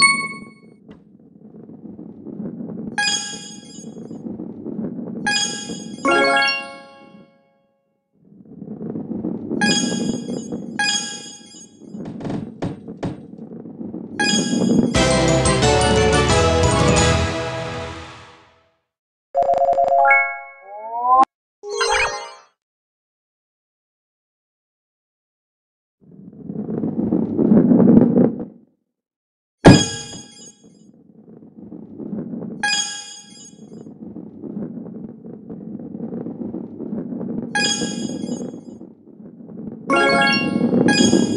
you you